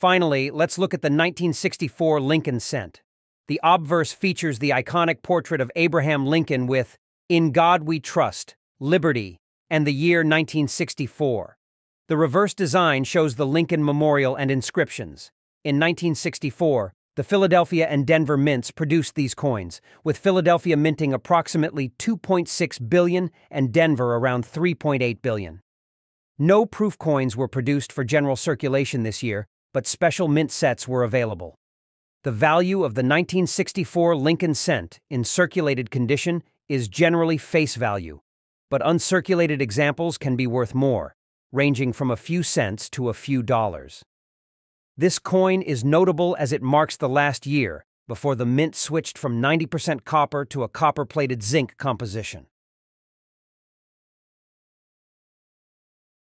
Finally, let's look at the 1964 Lincoln cent. The obverse features the iconic portrait of Abraham Lincoln with In God We Trust, Liberty, and the year 1964. The reverse design shows the Lincoln Memorial and inscriptions. In 1964, the Philadelphia and Denver mints produced these coins, with Philadelphia minting approximately 2.6 billion and Denver around 3.8 billion. No proof coins were produced for general circulation this year, but special mint sets were available. The value of the 1964 Lincoln cent in circulated condition is generally face value, but uncirculated examples can be worth more, ranging from a few cents to a few dollars. This coin is notable as it marks the last year before the mint switched from 90% copper to a copper-plated zinc composition.